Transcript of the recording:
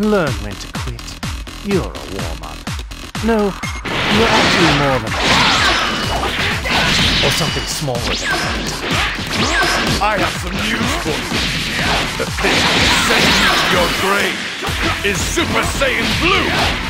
Learn when to quit. You're a warm-up. No, you're actually more than that. Or something smaller than that. I have some news for you. The thing sending you to your grave is Super Saiyan Blue!